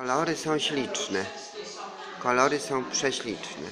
Kolory są śliczne. Kolory są prześliczne.